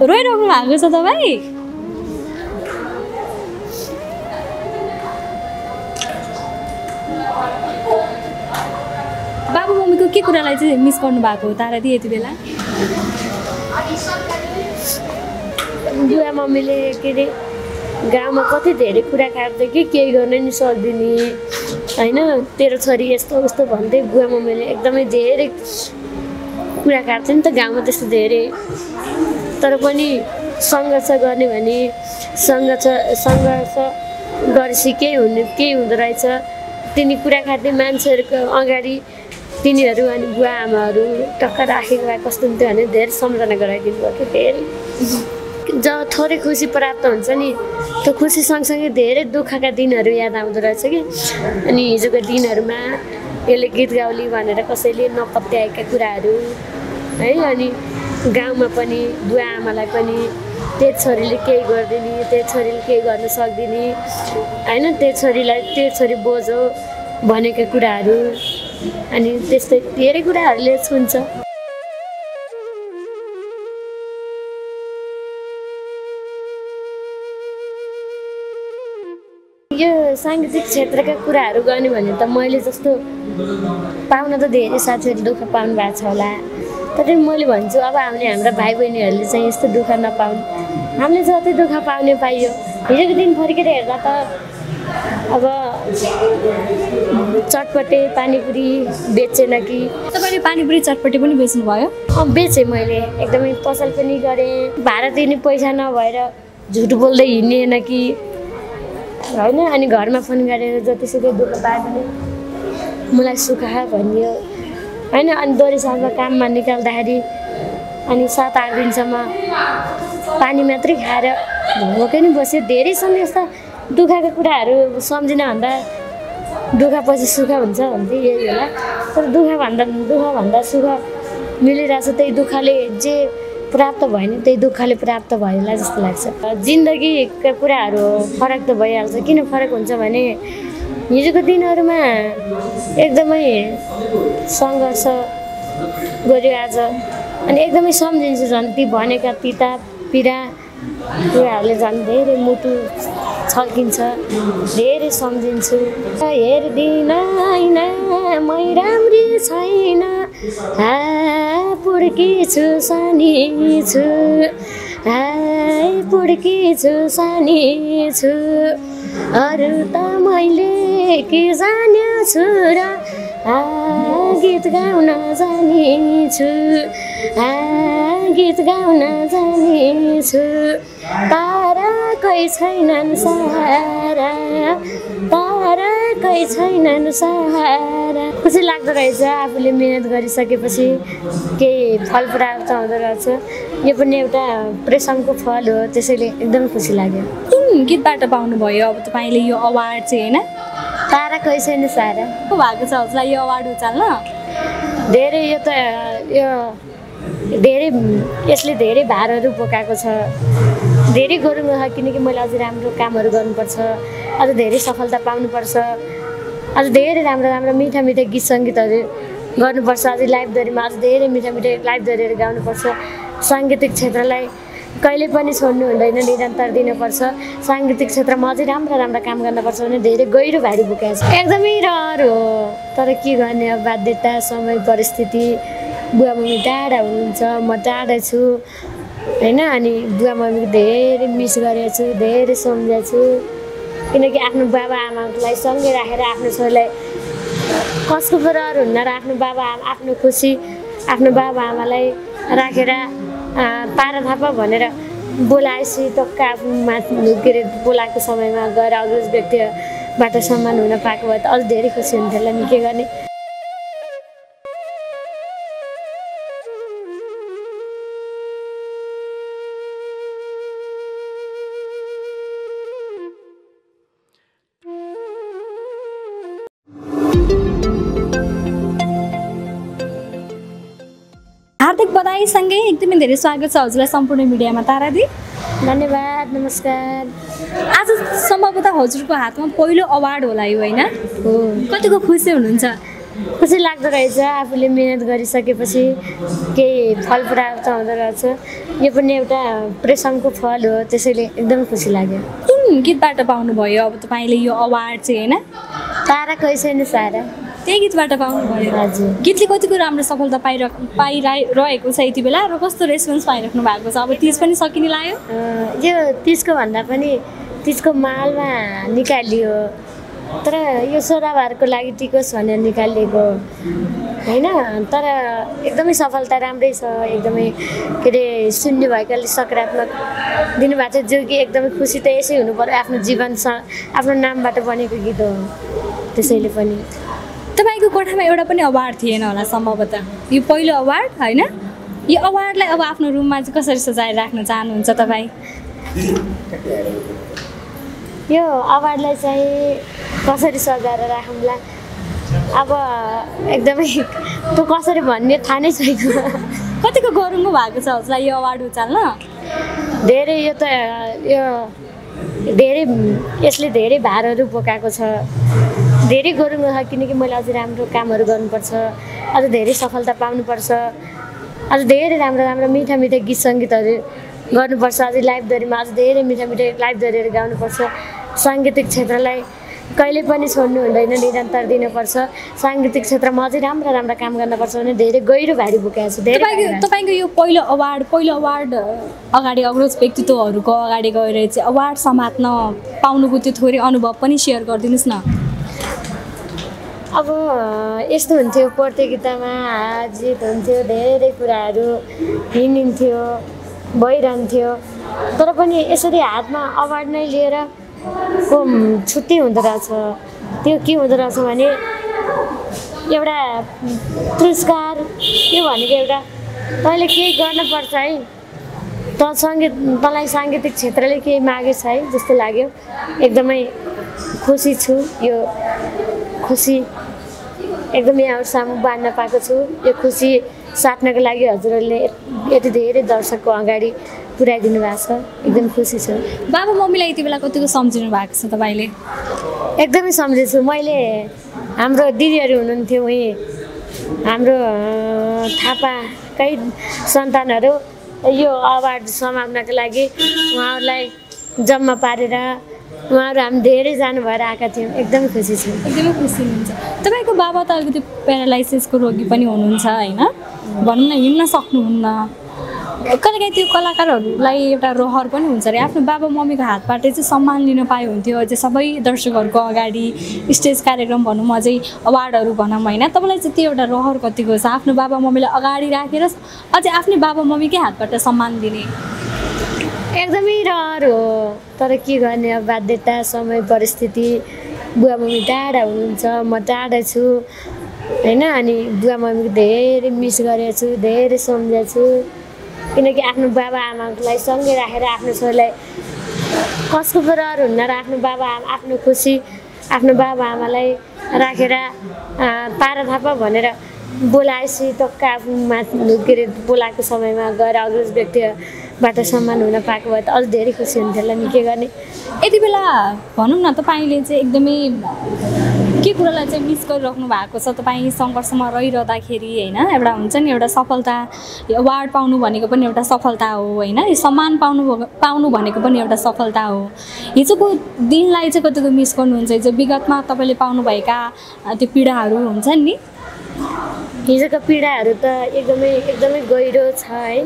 रोइराख्नु भएको छ तपाईँ? बाबु मम्मीको के कुरालाई चाहिँ मिस गर्नु भएको हो तारा दिदी यति बेला? बुवा मम्मीले के अरे गाउँमा कति धेरै कुरा काट्दै कि केही गर्न नि सक्दिने होइन? तेरो छोरी यस्तो उस्तो भन्दै बुवा मम्मीले एकदमै धेरै कुरा काट्थ्यो नि त गाउँमा त्यस्तो धेरै तर पनि सङ्घर्ष गर्ने भने सङ्घर्ष सङ्घर्ष गरेपछि केही हुने केही हुँदो रहेछ। तिनी कुरा काट्ने मान्छेहरूको अगाडि तिनीहरू अनि बुवा आमाहरू टक्क राखेको भए कस्तो हुन्थ्यो भने धेरै सम्झना गराइदिनु कि धेरै जब थोरै खुसी प्राप्त हुन्छ नि त्यो खुसी सँगसँगै धेरै दुःखका दिनहरू याद आउँदो रहेछ कि। अनि हिजोको दिनहरूमा यसले गीत गाउली भनेर कसैले नपत्याएका कुराहरू है अनि गाउँमा पनि बुवा आमालाई पनि त्यो छोरीले केही गरिदिने त्यो छोरीले केही गर्न सक्दिने। होइन त्यो छोरीलाई त्यो छोरी बोझो भनेका कुराहरू। अनि त्यस्तै धेरै कुराहरूले छुन्छ यो साङ्गीतिक क्षेत्रका कुराहरू गर्ने भने त मैले जस्तो पाउन त धेरै साथीहरू दुःख पाउनु भएको छ होला। तर मैले भन्छु अब आउने हाम्रा भाइ बहिनीहरूले चाहिँ यस्तो दुःख नपाउनु। हामीले जति दुःख पाउने पाइयो। हिजोको दिन फर्केर हेर्दा त अब चटपटे पानीपुरी बेचेन कि। तपाईँले पानीपुरी चटपटी पनि बेच्नुभयो? अँ बेचेँ मैले। एकदमै पसल पनि गरेँ। भाडा दिने पैसा नभएर झुट बोल्दै हिँडेन कि। होइन अनि घरमा फोन गरेर जतिसुकै दुःख पाए पनि मलाई सुख भनियो। होइन अनि दोहोरीसँग काममा निकाल्दाखेरि अनि सात आठ दिनसम्म पानी मात्रै खाएर भोकै नै बस्यो। धेरै छन् यस्ता दुःखका कुराहरू सम्झिन भन्दा दुःख पछि सुख हुन्छ भन्थे यही होला। तर दुःखभन्दा दुःखभन्दा सुख मिलिरहेछ त्यही दुःखले जे प्राप्त भयो नि त्यही दुःखले प्राप्त भएला जस्तो लाग्छ। जिन्दगीका कुराहरू फरक त भइहाल्छ। किन फरक हुन्छ भने हिजोको दिनहरूमा एकदमै सङ्घर्ष गऱ्यो आज। अनि एकदमै सम्झिन्छु झन् ती भनेका तिता पीडा कुराहरूले झन् धेरै मुटु छल्किन्छ धेरै सम्झिन्छु। हेर्दिन मै राम्री छैन हा पुड्की छु सानी छु हाय पुड्की छु सानी छु। अरू त मैले के जानेछु र आ गीत गाउन जानेछु आ गीत गाउन जानेछु ताराकै छैनन् सहारा ताराकै छैनन् सहारा खुसी लाग्दो रहेछ आफूले मिहिनेत गरिसकेपछि। केही फल प्राप्त हुँदो रहेछ। यो पनि एउटा प्रेसमको फल हो त्यसैले एकदमै खुसी लाग्यो। कुन गीतबाट पाउनुभयो अब तपाईँले यो अवार्ड चाहिँ होइन? ताराकै छैन सहारा को भएको छ हजुरलाई यो अवार्ड उचाल्न? धेरै यो त यो धेरै यसले धेरै भारहरू बोकाएको छ। धेरै गरौँ किनकि मैले अझै राम्रो कामहरू गर्नुपर्छ। अझ धेरै सफलता पाउनुपर्छ। अझ धेरै राम्रो राम्रो मिठा मिठा गीत सङ्गीतहरू गर्नुपर्छ। अझै लाइभ दोहोरीमा अझ धेरै मिठा मिठा लाइभ दोहोरीहरू गाउनुपर्छ। साङ्गीतिक क्षेत्रलाई कहिले पनि छोड्नु हुँदैन निरन्तर दिनुपर्छ। साङ्गीतिक क्षेत्रमा अझै राम्रा राम्रा काम गर्नुपर्छ भने धेरै गहिरो भारी बोकेको छ। एकदमै रहर हो। तर के गर्ने अब बाध्यता समय परिस्थिति। बुवा मम्मी टाढा हुनुहुन्छ म टाढा छु। होइन? अनि बुवा मम्मीको धेरै मिस गरेको छु धेरै सम्झेको छु। किनकि आफ्नो बाबा आमालाई सँगै राखेर आफ्नो छोरीलाई कसको पो रहर हुन्न र आफ्नो बाबा आमा आफ्नो खुसी आफ्नो बाबा आमालाई राखेर पारा थापा भनेर बोलाएपछि टक्क माथि के अरे बोलाएको समयमा गएर अग्रज व्यक्तिबाट सम्मान हुन पाएको भए त अझ धेरै खुसी हुन्थ्यो होला नि के गर्ने? बधाईसँगै एकदमै धेरै स्वागत छ हजुरलाई सम्पूर्ण मिडियामा। तारादी। धन्यवाद नमस्कार। आज सम्भवतः हजुरको हातमा पहिलो अवार्ड होला यो होइन? हो। कतिको खुसी हुनुहुन्छ? खुसी लाग्दो रहेछ आफूले मिहिनेत गरिसकेपछि केही फल प्राप्त हुँदो रहेछ। यो पनि एउटा प्रेसमको फल हो त्यसैले एकदम खुसी लाग्यो। कुन गीतबाट पाउनुभयो? अब तपाईँले यो अवार्ड चाहिँ होइन? तारा कैसे सारा। त्यही गीतबाट पाउनुभयो। गीतले कतिको राम्रो सफलता पाइरह पाइरहेको छ यति बेला र कस्तो रेस्पोन्स पाइराख्नु भएको छ? अब तिज पनि सकिने लाग्यो? यो तिजको भन्दा पनि तिजको मालमा निकालियो। तर यो सोह्रबारको लागि टिकोस् भनेर निकालिएको। होइन? तर एकदमै सफलता राम्रै छ। एकदमै के अरे सुन्ने भएकाले सकारात्मक दिनुभएको छ। जो कि एकदमै खुसी त यसै हुनु पऱ्यो आफ्नो जीवनसँग आफ्नो नामबाट बनेको गीत हो। त्यसैले पनि। तपाईँको कोठामा एउटा पनि अवार्ड थिएन होला सम्भवतः। यो पहिलो अवार्ड होइन? यो अवार्डलाई अब आफ्नो रुममा चाहिँ कसरी सजाएर राख्न चाहनुहुन्छ तपाईँ? यो अवार्डलाई चाहिँ कसरी सजाएर राखौँला? अब एकदमै त्यो कसरी भन्ने थाहा नै छैन। कतिको गरुङ्गो भएको छ हजुरलाई यो अवार्ड उचाल्न? धेरै यो त यो धेरै यसले धेरै भारहरू बोकाएको छ। धेरै गरुङ्गो छ किनकि मैले अझै राम्रो कामहरू गर्नुपर्छ। अझ धेरै सफलता पाउनुपर्छ। अझ धेरै राम्रो राम्रो मिठा मिठा गीत सङ्गीतहरू गर्नुपर्छ। अझै लाइब्रेरीमा अझ धेरै मिठा मिठा लाइब्रेरीहरू गाउनुपर्छ। साङ्गीतिक क्षेत्रलाई कहिले पनि छोड्नु हुँदैन निरन्तर दिनुपर्छ। साङ्गीतिक क्षेत्रमा अझै राम्रा राम्रा काम गर्नुपर्छ भने धेरै गहिरो भारी बोकाएको छ धेरै। तपाईँको यो पहिलो अवार्ड पहिलो अवार्ड अगाडि अग्रज व्यक्तित्वहरूको अगाडि गएर चाहिँ अवार्ड समात्न पाउनुको त्यो थोरै अनुभव पनि सेयर गरिदिनुहोस् न। अब यस्तो हुन्थ्यो प्रतियोगितामा जित हुन्थ्यो धेरै कुराहरू हिँडिन्थ्यो भइरहन्थ्यो। तर पनि यसरी हातमा अवार्ड नै लिएर को छुट्टी हुँदो रहेछ। त्यो के हुँदो रहेछ भने एउटा पुरस्कार यो भनेको एउटा तैँले केही गर्नुपर्छ है। त सङ्गीत तँलाई साङ्गीतिक क्षेत्रले केही मागेछ है जस्तो लाग्यो। एकदमै खुसी छु यो खुसी एकदमै यहाँ सामु बाँड्न पाएको छु। यो खुसी साट्नको लागि हजुरहरूले यति धेरै दर्शकको अगाडि पुऱ्याइदिनु भएको छ। एकदम खुसी छु। बाबा मम्मीलाई यति बेला कतिको सम्झिनु भएको छ तपाईँले? एकदमै सम्झेछु मैले हाम्रो दिदीहरू हुनुहुन्थ्यो उहीँ हाम्रो थापाकै सन्तानहरू यो अवार्ड समाउनको लागि उहाँहरूलाई जम्मा पारेर उहाँहरू हामी धेरै जानु भएर आएका थियौँ। एकदमै खुसी छु। एकदमै खुसी हुनुहुन्छ। तपाईँको बाबा त अलिकति प्यारालाइसिसको रोगी पनि हुनुहुन्छ होइन? भनौँ न हिँड्न सक्नुहुन्न। कहिलेकाहीँ त्यो कलाकारहरूलाई एउटा रहर पनि हुन्छ अरे। आफ्नो बाबा मम्मीको हातबाट चाहिँ सम्मान लिन पाए हुन्थ्यो। अझै सबै दर्शकहरूको अगाडि स्टेज कार्यक्रम भनौँ अझै अवार्डहरू भनौँ होइन? तपाईँलाई चाहिँ त्यो एउटा रहर कतिको छ? आफ्नो बाबा मम्मीलाई अगाडि राखेर अझै आफ्नै बाबा मम्मीकै हातबाट सम्मान दिने। एकदमै रहर हो तर के गर्ने अब बाध्यता समय परिस्थिति बुवा मम्मी टाढा हुनुहुन्छ म टाढा छु होइन? अनि बुवा मम्मीको धेरै मिस गरेको छु धेरै सम्झेको छु। किनकि आफ्नो बाबा आमालाई सँगै राखेर आफ्नो छोरीलाई कसको रहर हुन्न र आफ्नो बाबा आमा आफ्नो खुसी आफ्नो बाबा आमालाई राखेर पारा थापा भनेर बोलाएपछि टक्क आफूमा के अरे बोलाएको समयमा गएर अग्रज व्यक्तिबाट सम्मान हुन पाएको भए त अझ धेरै खुसी हुन्थ्यो होला नि के गर्ने? यति बेला भनौँ न तपाईँले चाहिँ एकदमै के कुरालाई चाहिँ मिस गरिराख्नु भएको छ? तपाईँ सङ्घर्षमा रहिरहँदाखेरि होइन एउटा हुन्छ नि एउटा सफलता अवार्ड पाउनु भनेको पनि एउटा सफलता हो होइन? यो सम्मान पाउनु पाउनु भनेको पनि एउटा सफलता हो। हिजोको दिनलाई चाहिँ कतिको मिस गर्नुहुन्छ? हिजो विगतमा तपाईँले पाउनुभएका त्यो पीडाहरू हुन्छन् नि हिजोको पीडाहरू त एकदमै एकदमै गहिरो छ है।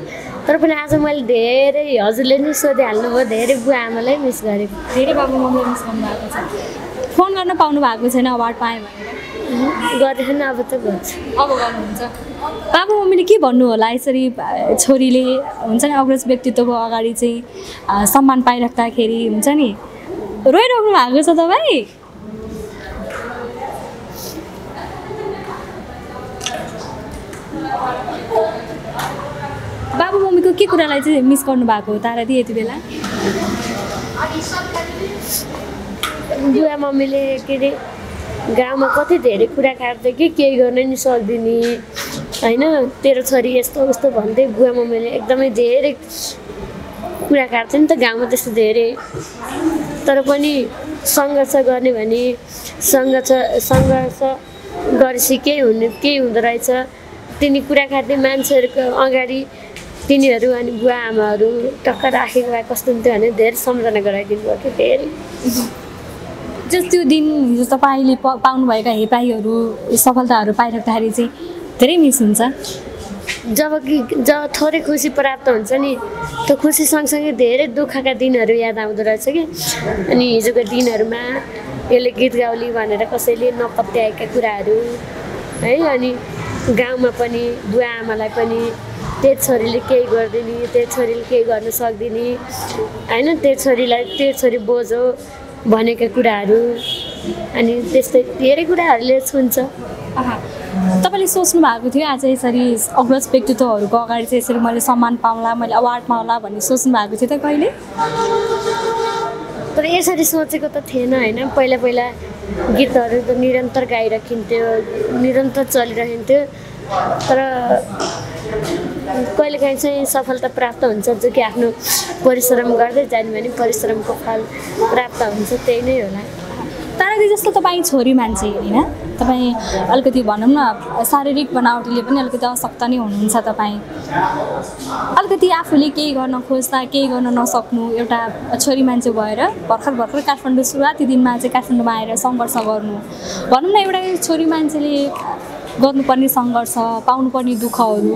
तर पनि आज मैले धेरै हजुरले नि सोधिहाल्नुभयो धेरै बुवा आमालाई मिस गरेको। धेरै बाबु मम्मीले मिस गर्नुभएको छ। फोन गर्न पाउनु भएको छैन अवार्ड पाएँ भनेर गरेन अब त गर्छु। अब गर्नुहुन्छ। बाबु मम्मीले के भन्नु होला? यसरी छोरीले हुन्छ नि अग्रज व्यक्तित्वको अगाडि चाहिँ सम्मान पाइराख्दाखेरि हुन्छ नि रोइराख्नु भएको छ तपाईँ? बाबु मम्मीको के कुरालाई चाहिँ मिस गर्नु भएको हो तारा दिदी यति बेला? बुवा मम्मीले के अरे गाउँमा कति धेरै कुरा काट्दै कि केही गर्न नि सक्दिने। होइन तेरो छोरी यस्तो उस्तो भन्दै बुवा मम्मीले एकदमै धेरै कुरा काट्थ्यो नि त गाउँमा त्यस्तो धेरै। तर पनि सङ्घर्ष गर्ने भने सङ्घर्ष सङ्घर्ष गरेपछि केही हुने केही हुँदो रहेछ। तिनी कुरा काट्ने मान्छेहरूको अगाडि तिनीहरू अनि बुवा आमाहरू टक्क राखेको भए कस्तो हुन्थ्यो भने धेरै सम्झना गराइदिनु भयो कि धेरै जस त्यो दिन हिजो तपाईँले प पाउनुभएका हेपाईहरू सफलताहरू पाइराख्दाखेरि चाहिँ धेरै मिस हुन्छ। जब कि जब थोरै खुसी प्राप्त हुन्छ नि त्यो खुसी सँगसँगै धेरै दुःखका दिनहरू याद आउँदो रहेछ कि। अनि हिजोको दिनहरूमा यसले गीत गाउली भनेर कसैले नपत्याएका कुराहरू है अनि गाउँमा पनि बुवा आमालाई पनि त्यो छोरीले केही गरिदिने त्यो छोरीले केही गर्न सक्दिने। होइन त्यो छोरीलाई त्यो छोरी बोझो भनेका कुराहरू। अनि त्यस्तै धेरै कुराहरूले छुन्छ। आहा। तपाईँले सोच्नु भएको थियो आज यसरी अग्रज व्यक्तित्वहरूको अगाडि चाहिँ यसरी मैले सम्मान पाउँला मैले अवार्ड पाउँला भन्ने सोच्नु भएको थियो त कहिले? तर यसरी सोचेको त थिएन होइन। पहिला पहिला गीतहरू त निरन्तर गाइराखिन्थ्यो निरन्तर चलिरहन्थ्यो। तर कहिलेकाहीँ चाहिँ सफलता प्राप्त हुन्छ जो कि आफ्नो परिश्रम गर्दै जाने भने परिश्रमको फल प्राप्त हुन्छ त्यही नै होला। तारादी जस्तो तपाईँ छोरी मान्छे होइन तपाईँ अलिकति भनौँ न शारीरिक बनावटीले पनि अलिकति अशक्त नै हुनुहुन्छ तपाईँ। अलिकति आफूले केही गर्न खोज्दा केही गर्न नसक्नु एउटा छोरी मान्छे भएर भर्खर भर्खर काठमाडौँ सुरुवाती दिनमा चाहिँ काठमाडौँमा आएर सङ्घर्ष गर्नु। भनौँ न एउटा छोरी मान्छेले गर्नुपर्ने सङ्घर्ष पाउनुपर्ने दुःखहरू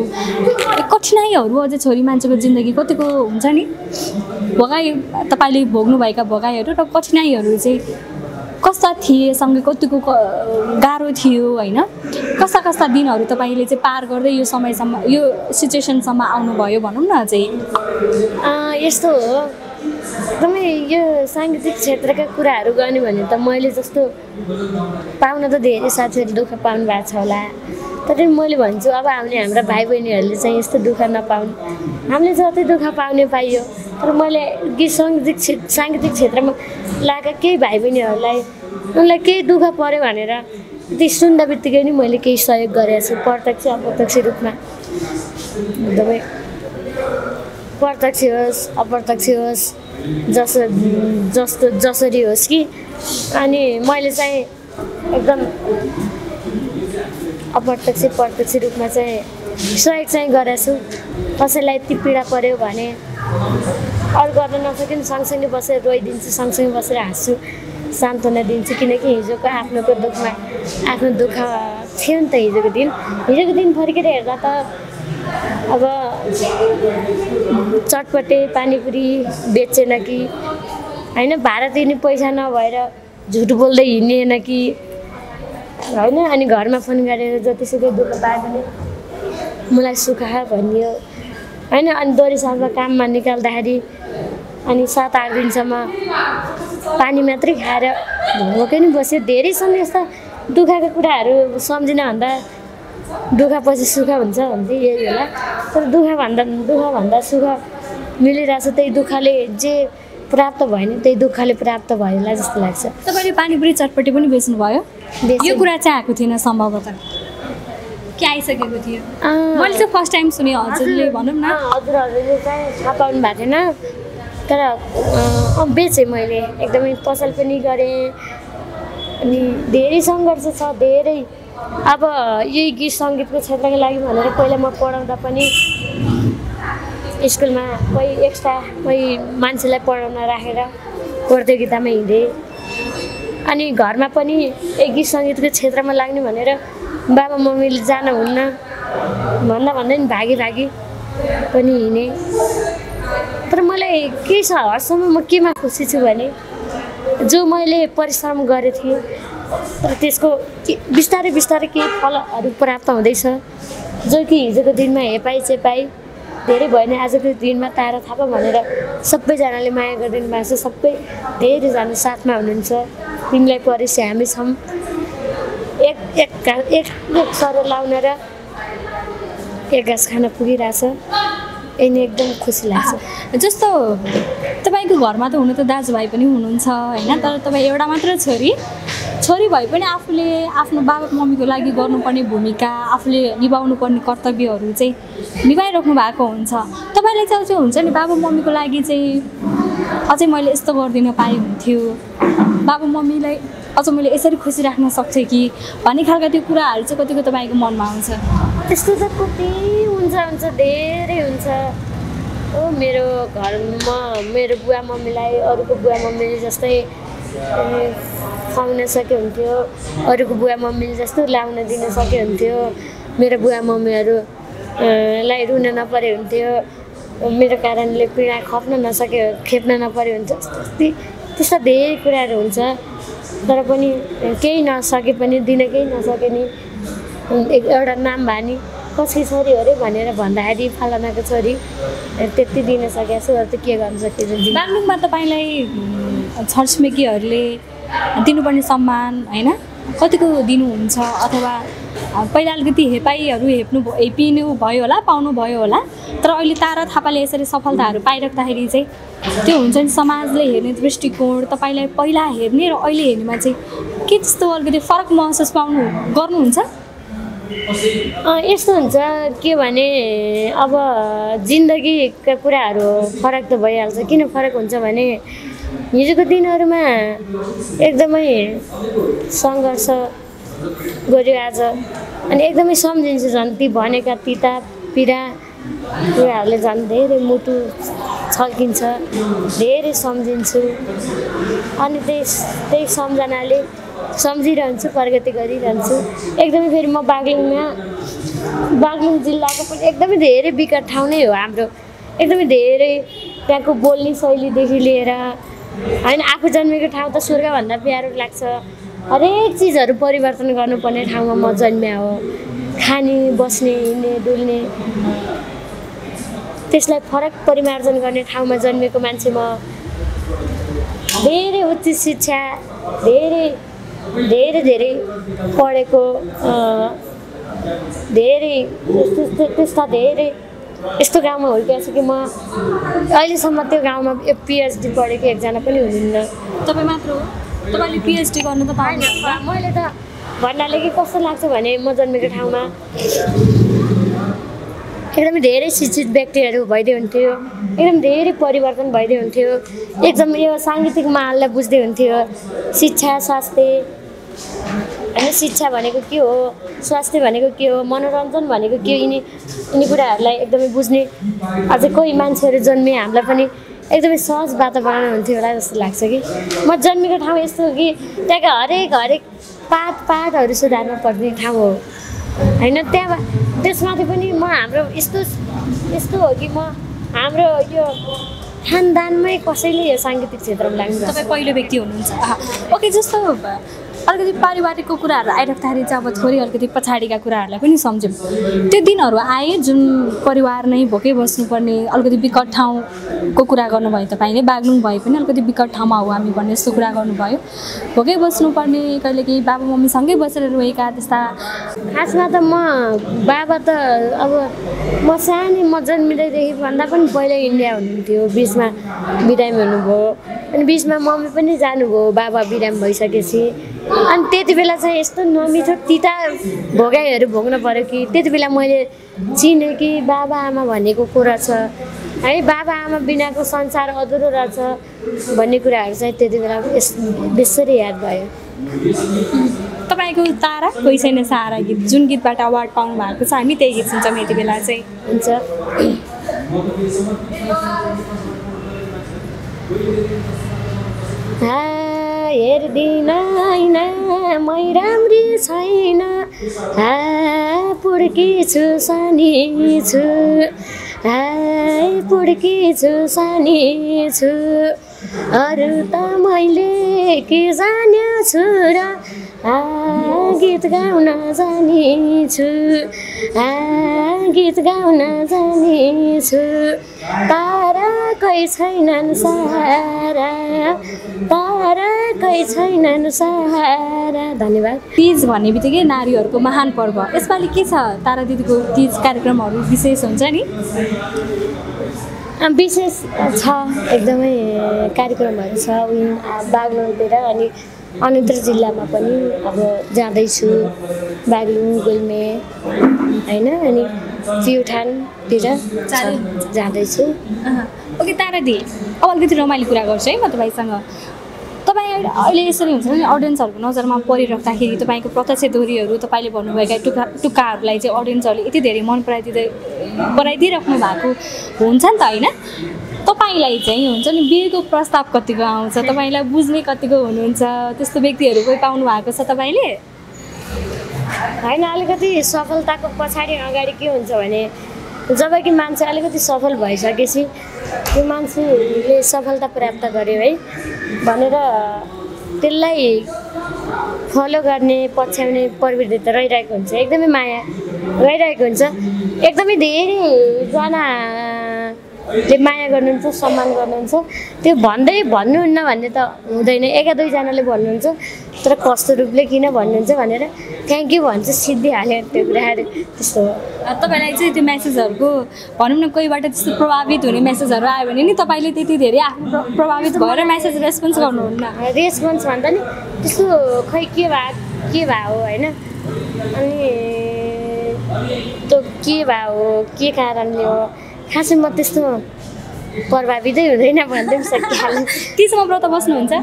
कठिनाइहरू अझै छोरी मान्छेको जिन्दगी कतिको हुन्छ नि? भोगाइ तपाईँले भोग्नुभएका भोगाइहरू र कठिनाइहरू चाहिँ कस्ता थिए सँगै कतिको गाह्रो थियो होइन? कस्ता कस्ता दिनहरू तपाईँले चाहिँ पार गर्दै यो समयसम्म यो सिचुएसनसम्म आउनुभयो भनौँ न चाहिँ यस्तो हो। एकदमै यो साङ्गीतिक क्षेत्रका कुराहरू गर्ने भने त मैले जस्तो पाउन त धेरै साथीहरू दुःख पाउनु भएको छ होला। तर मैले भन्छु अब आउने हाम्रा भाइ बहिनीहरूले चाहिँ यस्तो दुःख नपाउनु। हामीले जति दुःख पाउने पाइयो। तर मैले गीत साङ्गीतिक क्षेत्र साङ्गीतिक क्षेत्रमा लागेका केही भाइ बहिनीहरूलाई उनलाई केही दुःख पऱ्यो भनेर त्यो सुन्दा बित्तिकै नि मैले केही सहयोग गरेको छु प्रत्यक्ष अप्रत्यक्ष रूपमा। एकदमै प्रत्यक्ष होस् अप्रत्यक्ष होस् जस जस्तो जसरी होस् कि। अनि मैले चाहिँ एकदम अप्रत्यक्ष प्रत्यक्ष रूपमा चाहिँ सहयोग चाहिँ गरेको छु। कसैलाई यति पीडा पऱ्यो भने अरू गर्न नसके सँगसँगै बसेर रोइदिन्छु सँगसँगै बसेर हाँस्छु सान्त्वना दिन्छु। किनकि हिजोको आफ्नोको दुःखमा आफ्नो दुःख थियो नि त हिजोको दिन। हिजोको दिन फर्केर हेर्दा त अब चटपटे पानीपुरी बेचेन कि? होइन भाडा तिर्ने पैसा नभएर झुट बोल्दै हिँडेन कि? होइन अनि घरमा फोन गरेर जतिसुकै दुःख पाए पनि मलाई सुख भनियो। होइन अनि दोहोरीसँग काममा निकाल्दाखेरि अनि सात आठ दिनसम्म पानी मात्रै खाएर भोकै नै बस्यो। धेरै छन् यस्ता दुःखका कुराहरू सम्झिन भन्दा दुःख पछि सुख हुन्छ भन्थे यही होला तर दुःख भन्दा दुःख भन्दा सुख मिलिरहेछ त्यही दुःखले जे प्राप्त भयो नि त्यही दुःखले प्राप्त भयो होला जस्तो लाग्छ। तपाईँले पानीपुरी चटपटी पनि बेच्नुभयो? बेचेँ। यो कुरा चाहिँ आएको थिएन सम्भवतः। के आइसकेको थियो? अँ, मैले चाहिँ फर्स्ट टाइम सुने हजुरले भनौँ न। हजुरहरूले चाहिँ थाहा पाउनु भएको थिएन। तर बेचेँ मैले। एकदमै पसल पनि गरेँ। अनि धेरै सङ्घर्ष छ धेरै अब यही गीत सङ्गीतको क्षेत्रको लागि भनेर पहिला म पढाउँदा पनि स्कुलमा कोही एक्स्ट्रा कोही मान्छेलाई पढाउन राखेर प्रतियोगितामा हिँडेँ। अनि घरमा पनि एक गीत सङ्गीतको क्षेत्रमा लाग्ने भनेर बाबा मम्मीले जानुहुन्न भन्दा भन्दै नि भागी भागी पनि हिँडेँ। तर मलाई के छ हदसम्म म केमा खुसी छु भने जो मैले परिश्रम गरेको थिएँ त्यसको के बिस्तारै बिस्तारै केही फलहरू प्राप्त हुँदैछ। जो कि हिजोको दिनमा हेपाइ चेपाइ धेरै भयो भने आजको दिनमा तारा थापा भनेर सबैजनाले माया गरिदिनु भएको छ सबै धेरैजना साथमा हुनुहुन्छ। तिमीलाई परेपछि हामी छौँ। एक एक एक एक सर लाउन र एक घाँस खान पुगिरहेछ। यही नै एकदम खुसी लाग्छ। जस्तो तपाईँको घरमा त हुनु त दाजुभाइ पनि हुनुहुन्छ होइन? तर तपाईँ एउटा मात्र छोरी। छोरी भए पनि आफूले आफ्नो बाबा मम्मीको लागि गर्नुपर्ने भूमिका आफूले निभाउनु पर्ने कर्तव्यहरू चाहिँ निभाइराख्नु भएको हुन्छ। तपाईँले चाहिँ चाहिँ हुन्छ नि बाबा मम्मीको लागि चाहिँ अझै मैले यस्तो गरिदिन पाए हुन्थ्यो। बाबा मम्मीलाई अझ मैले यसरी खुसी राख्न सक्थेँ कि भन्ने खालका त्यो कुराहरू चाहिँ कतिको तपाईँको मनमा आउँछ। त्यस्तो त कति हुन्छ हुन्छ धेरै हुन्छ। हो मेरो घरमा मेरो बुवा मम्मीलाई अरूको बुवा मम्मीले जस्तै खुवाउन सके हुन्थ्यो। अरूको बुवा मम्मीले जस्तो लाउन दिन सके हुन्थ्यो। मेरो बुवा मम्मीहरू लाई रुन नपरे हुन्थ्यो। मेरो कारणले पीडा खप्न नसके खेप्न नपरे हुन्छ त्यस्तै त्यस्ता धेरै कुराहरू हुन्छ। तर पनि केही नसके पनि दिन केही नसके नि एउटा नाम भानी कसकी छोरी अरे भनेर भन्दाखेरि फलानाको छोरी त्यति दिन सकेको छु। अरू त के गर्न सकिन्छ? बागलुङमा तपाईँलाई छरछिमेकीहरूले दिनुपर्ने सम्मान होइन? कतिको दिनुहुन्छ अथवा पहिला अलिकति हेपाइहरू हेप्नु हेपिनु भयो होला पाउनु भयो होला तर अहिले तारा थापाले यसरी सफलताहरू पाइराख्दाखेरि चाहिँ त्यो हुन्छ नि समाजले हेर्ने दृष्टिकोण तपाईँलाई पहिला हेर्ने र अहिले हेर्नेमा चाहिँ के त्यस्तो अलिकति फरक महसुस पाउनु गर्नुहुन्छ? यस्तो हुन्छ के भने अब जिन्दगीका कुराहरू फरक त भइहाल्छ। किन फरक हुन्छ भने हिजोको दिनहरूमा एकदमै सङ्घर्ष गऱ्यो आज। अनि एकदमै सम्झिन्छु झन् ती भनेका तिता पीडा कुराहरूले झन् धेरै मुटु छल्किन्छ धेरै सम्झिन्छु। अनि त्यही त्यही सम्झनाले सम्झिरहन्छु प्रगति गरिरहन्छु। एकदमै फेरि म बागलुङमा बागलुङ जिल्लाको पनि एकदमै धेरै विकट ठाउँ नै हो हाम्रो। एकदमै धेरै त्यहाँको बोल्ने शैलीदेखि लिएर होइन आफू जन्मेको ठाउँ त स्वर्गभन्दा प्यारो लाग्छ। हरेक चिजहरू परिवर्तन गर्नुपर्ने ठाउँमा म जन्मिया हो। खाने बस्ने हिँड्ने डुल्ने। त्यसलाई फरक परिमार्जन गर्ने ठाउँमा जन्मेको मान्छे म। धेरै उच्च शिक्षा धेरै धेरै धेरै पढेको धेरै त्यस्ता धेरै यस्तो गाउँमा हुर्किएको छु कि म अहिलेसम्म त्यो गाउँमा पिएचडी पढेको एकजना पनि हुनुहुन्न। तपाईँ मात्र हो? तपाईँले पिएचडी गर्नु त पाउनु मैले त भन्नाले कि कस्तो लाग्छ भने म जन्मेको ठाउँमा एकदमै धेरै शिक्षित व्यक्तिहरू भइदियो हुन्थ्यो। एकदम धेरै परिवर्तन भइदियो हुन्थ्यो। एकदम यो साङ्गीतिक माहौललाई बुझ्दै हुन्थ्यो। शिक्षा स्वास्थ्य होइन शिक्षा भनेको के हो स्वास्थ्य भनेको के हो मनोरञ्जन भनेको के हो यिनी यिनी कुराहरूलाई एकदमै बुझ्ने अझै कोही मान्छेहरू जन्मे हामीलाई पनि एकदमै सहज वातावरण हुन्थ्यो होला जस्तो लाग्छ कि। म जन्मेको ठाउँ यस्तो हो कि त्यहाँको हरेक हरेक पात पातहरू सुधार्नु पर्ने ठाउँ हो। होइन त्यहाँ त्यसमाथि पनि म हाम्रो यस्तो यस्तो हो कि म हाम्रो यो खानदानमै कसैले यो साङ्गीतिक क्षेत्रमा लाग्नु तपाईँ पहिलो व्यक्ति हुनुहुन्छ। ओके जस्तो अलिकति पारिवारिकको कुराहरू आइराख्दाखेरि चाहिँ अब छोरी अलिकति पछाडिका कुराहरूलाई पनि सम्झौँ। त्यो दिनहरू आए जुन परिवार नै भोकै बस्नुपर्ने अलिकति विकट ठाउँको कुरा गर्नुभयो तपाईँले बाग्लुङ भए पनि अलिकति विकट ठाउँमा हो हामी भन्ने जस्तो कुरा गर्नुभयो। भोकै बस्नुपर्ने कहिलेकाहीँ बाबा मम्मीसँगै बसेर रोएका त्यस्ता खासमा त म बाबा त अब म सानै म जन्मिँदैदेखि भन्दा पनि पहिला इन्डिया हुनुहुन्थ्यो। बिचमा बिरामी हुनुभयो। अनि बिचमा मम्मी पनि जानुभयो बाबा बिरामी भइसकेपछि। अनि त्यति बेला चाहिँ यस्तो नमिठो तिता भोगाइहरू भोग्न पऱ्यो कि त्यति बेला मैले चिनेँ कि बाबा आमा भनेको कुरा छ। है बाबा आमा बिनाको संसार अधुरो रहेछ भन्ने कुराहरू चाहिँ त्यति बेला यस बेसरी याद भयो। तपाईँको तारा कोही छैन सहारा गीत? जुन गीतबाट अवार्ड पाउनु भएको छ हामी त्यही गीत सुन्छौँ यति बेला चाहिँ। हुन्छ। हेर्दिन ऐना मै राम्री छैन। हा छु सानी छु हाय पुड्की छु सानी छु अरू त मैले के जानेछु र आ गीत गाउन जानेछु। आ गीत गाउन जानेछु। ताराकै छैनन् सहारा ताराकै छैनन् सहारा धन्यवाद। तिज भन्ने बित्तिकै नारीहरूको महान पर्व। यसपालि के छ तारा दिदीको तिज कार्यक्रमहरू विशेष हुन्छ नि? विशेष छ। एकदमै कार्यक्रमहरू छ। उयो बागलुङतिर अनि अन्यत्र जिल्लामा पनि अब जाँदैछु। बागलुङ गुल्मे होइन? अनि प्युठानतिर जाँदैछु। ओके तारा दि। अब अलिकति रमाइलो कुरा गर्छु है म तपाईँसँग। तपाईँ अहिले यसरी हुन्छ नि अडियन्सहरूको नजरमा परिराख्दाखेरि तपाईँको प्रत्यक्ष दोहोरीहरू तपाईँले भन्नुभएका टुक्का टुक्काहरूलाई चाहिँ अडियन्सहरूले यति धेरै मन पराइदिँदै पराइदिइराख्नु भएको हुन्छ नि त होइन? तपाईँलाई चाहिँ हुन्छ नि बिहेको प्रस्ताव कतिको आउँछ? तपाईँलाई बुझ्ने कतिको हुनुहुन्छ? त्यस्तो व्यक्तिहरू कोही पाउनु भएको छ तपाईँले? होइन अलिकति सफलताको पछाडि अगाडि के हुन्छ भने जब कि मान्छे अलिकति सफल भइसकेपछि त्यो मान्छेले सफलता प्राप्त गर्यो है भनेर त्यसलाई फलो गर्ने पछ्याउने प्रवृत्ति त रहिरहेको हुन्छ एकदमै माया रहिरहेको हुन्छ। एकदमै धेरैजनाले माया गर्नुहुन्छ सम्मान गर्नुहुन्छ। त्यो भन्दै भन्नुहुन्न भन्ने त हुँदैन। एका दुईजनाले भन्नुहुन्छ तर कस्तो रूपले किन भन्नुहुन्छ भनेर थ्याङ्क यू भन्छ सिद्धिहाल्यो त्यो कुराहरू त्यस्तो हो। तपाईँलाई चाहिँ त्यो मेसेजहरूको भनौँ न कोहीबाट त्यस्तो प्रभावित हुने मेसेजहरू आयो भने नि तपाईँले त्यति धेरै आफू प्र- प्रभावित भएर मेसेज रेस्पोन्स गर्नुहुन्न। रेस्पोन्स भन्दा नि त्यस्तो खै के भयो के भयो होइन? अनि त्यो के भयो के कारणले हो? खासै म त्यस्तो प्रभावितै हुँदैन भन्दै पनि सकिहाल्नु। तिसमा व्रत बस्नुहुन्छ?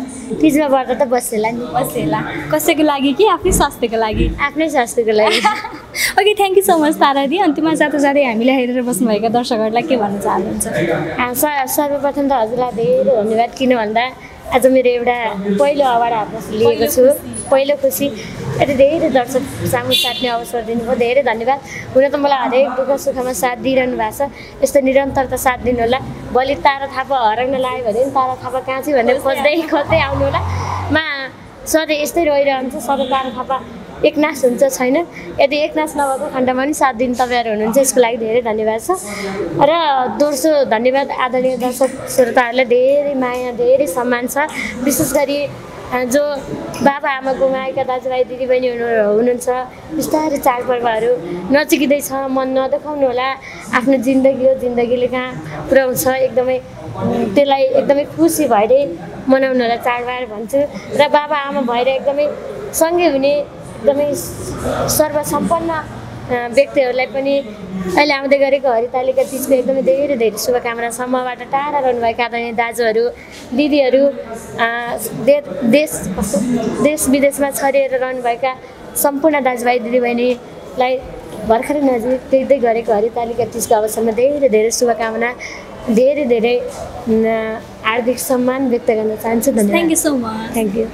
तिजमा गर्दा त बसेला नि। बसेला। कसैको लागि कि आफ्नै स्वास्थ्यको लागि? आफ्नै स्वास्थ्यको लागि। Okay thank you so much तारादी अन्तिममा जाँदा जाँदै हामीलाई हेरेर बस्नुभएका दर्शकहरूलाई के भन्न चाहनुहुन्छ? सर्वप्रथम त हजुरलाई धेरै धन्यवाद किन भन्दा आज मेरो एउटा पहिलो अवार्ड हातमा लिएको छु। पहिलो खुसी। यति धेरै दर्शक सामु साट्ने अवसर दिनुभयो। धेरै धन्यवाद। हुन त मलाई हरेक दुःख सुखमा साथ दिइरहनु भएको छ। यस्तो निरन्तरता साथ दिनु होला भोलि तारा थापा हराउन लाग्यो भने पनि तारा थापा कहाँ छु भनेर खोज्दै खोज्दै आउनु होला मा सधैँ यस्तै रहिरहन्छ। सधैँ तारा थापा एकनाश हुन्छ छैन? यदि एकनाश नभएको खण्डमा पनि साथ दिन तपाईँहरू हुनुहुन्छ यसको लागि धेरै धन्यवाद छ। र दोस्रो धन्यवाद आदरणीय दर्शक श्रोताहरूलाई धेरै माया धेरै सम्मान छ। विशेष गरी जो बाबा आमा गुमाएका दाजुभाइ दिदीबहिनी हुनु हुनुहुन्छ बिस्तारै चाडपर्वहरू नचिकिँदैछ मन नदेखाउनु होला। आफ्नो जिन्दगी हो जिन्दगीले कहाँ पुऱ्याउँछ एकदमै त्यसलाई एकदमै खुसी भएरै मनाउनु होला चाडबाड भन्छु। र बाबा आमा भएर एकदमै सँगै हुने एकदमै सर्वसम्पन्न व्यक्तिहरूलाई पनि अहिले आउँदै गरेको हरितालिका तिजको एकदमै धेरै धेरै शुभकामना छ। मबाट टाढा रहनुभएका आदरणीय दाजुहरू दिदीहरू दे देश देश विदेशमा छरिएर रहनुभएका सम्पूर्ण दाजुभाइ दिदीबहिनीलाई भर्खरै नजिक टिक्दै गरेको हरितालिका तिजको अवसरमा धेरै धेरै शुभकामना धेरै धेरै हार्दिक सम्मान व्यक्त गर्न चाहन्छु। Thank you so much thank you